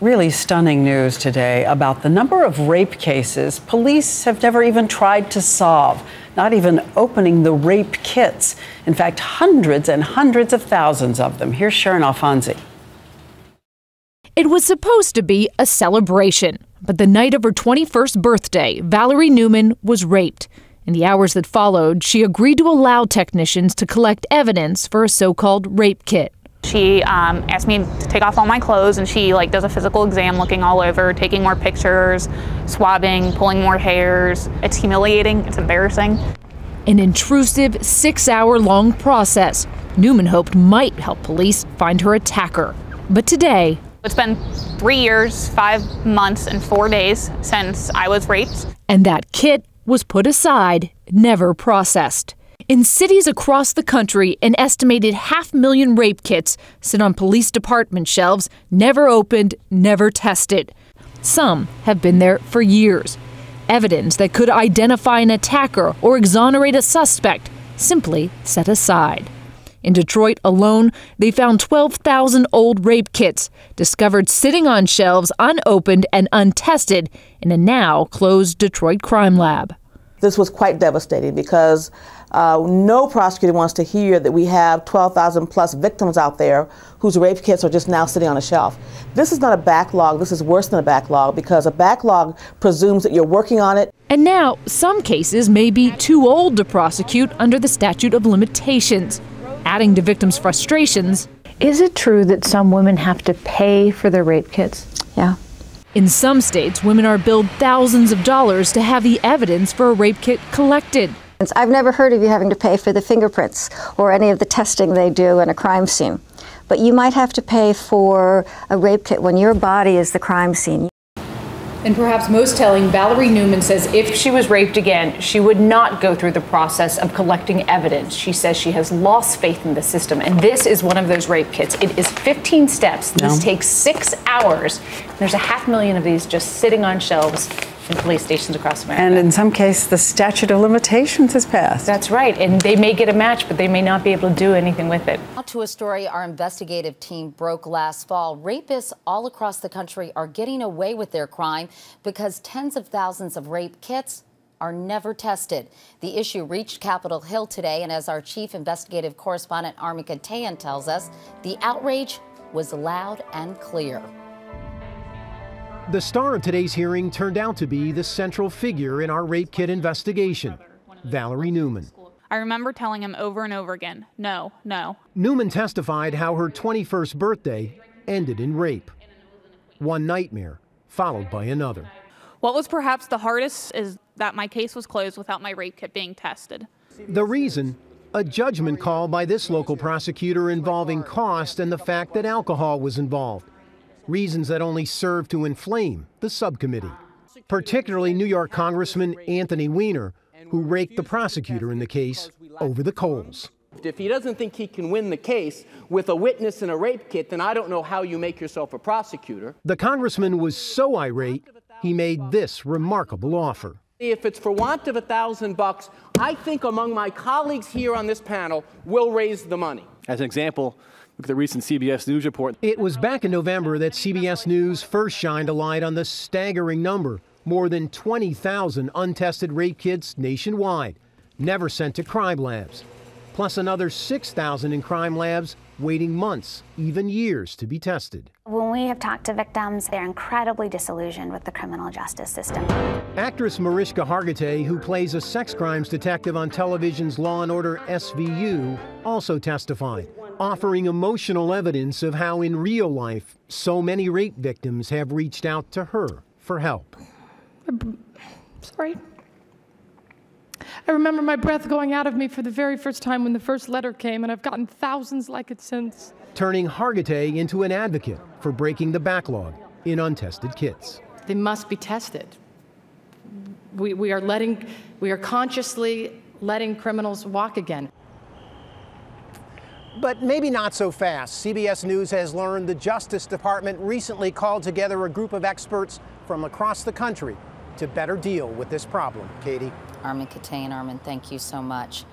Really stunning news today about the number of rape cases police have never even tried to solve, not even opening the rape kits. In fact, hundreds and hundreds of thousands of them. Here's Sharon Alfonsi. It was supposed to be a celebration, but the night of her 21st birthday, Valerie Newman was raped. In the hours that followed, she agreed to allow technicians to collect evidence for a so called rape kit. She um, asked me to take off all my clothes and she like does a physical exam looking all over, taking more pictures, swabbing, pulling more hairs. It's humiliating, it's embarrassing. An intrusive six hour long process Newman hoped might help police find her attacker. But today, it's been three years, five months, and four days since I was raped. And that kit was put aside, never processed. In cities across the country, an estimated half million rape kits sit on police department shelves, never opened, never tested. Some have been there for years. Evidence that could identify an attacker or exonerate a suspect simply set aside. In Detroit alone, they found 12,000 old rape kits discovered sitting on shelves unopened and untested in a now closed Detroit crime lab. This was quite devastating because uh, no prosecutor wants to hear that we have 12,000 plus victims out there whose rape kits are just now sitting on a shelf. This is not a backlog. This is worse than a backlog because a backlog presumes that you're working on it. And now, some cases may be too old to prosecute under the statute of limitations, adding to victims' frustrations. Is it true that some women have to pay for their rape kits? Yeah. In some states, women are billed thousands of dollars to have the evidence for a rape kit collected. I've never heard of you having to pay for the fingerprints or any of the testing they do in a crime scene. But you might have to pay for a rape kit when your body is the crime scene. And perhaps most telling, Valerie Newman says if she was raped again, she would not go through the process of collecting evidence. She says she has lost faith in the system. And this is one of those rape kits. It is 15 steps. This no. takes six hours. There's a half million of these just sitting on shelves in police stations across America. And in some cases, the statute of limitations has passed. That's right. And they may get a match, but they may not be able to do anything with it. Now to a story our investigative team broke last fall. Rapists all across the country are getting away with their crime because tens of thousands of rape kits are never tested. The issue reached Capitol Hill today, and as our chief investigative correspondent Armen Keteyian tells us, the outrage was loud and clear. The star of today's hearing turned out to be the central figure in our rape kit investigation, Valerie Newman. I remember telling him over and over again, no, no. Newman testified how her 21st birthday ended in rape. One nightmare, followed by another. What was perhaps the hardest is that my case was closed without my rape kit being tested. The reason? A judgment call by this local prosecutor involving cost and the fact that alcohol was involved reasons that only serve to inflame the subcommittee, particularly New York Congressman Anthony Weiner, who raked the prosecutor in the case over the coals. If he doesn't think he can win the case with a witness and a rape kit, then I don't know how you make yourself a prosecutor. The congressman was so irate, he made this remarkable offer. If it's for want of a thousand bucks, I think among my colleagues here on this panel we'll raise the money. As an example, Look at the recent CBS News report. It was back in November that CBS News first shined a light on the staggering number more than 20,000 untested rape kits nationwide, never sent to crime labs, plus another 6,000 in crime labs waiting months, even years to be tested. When we have talked to victims, they're incredibly disillusioned with the criminal justice system. Actress Mariska Hargitay, who plays a sex crimes detective on television's Law & Order SVU, also testified offering emotional evidence of how in real life so many rape victims have reached out to her for help. Sorry. I remember my breath going out of me for the very first time when the first letter came, and I've gotten thousands like it since. Turning Hargitay into an advocate for breaking the backlog in untested kits. They must be tested. We, we are letting, we are consciously letting criminals walk again. But maybe not so fast. CBS News has learned the Justice Department recently called together a group of experts from across the country to better deal with this problem. Katie. Armen Keteyian, Armen, thank you so much.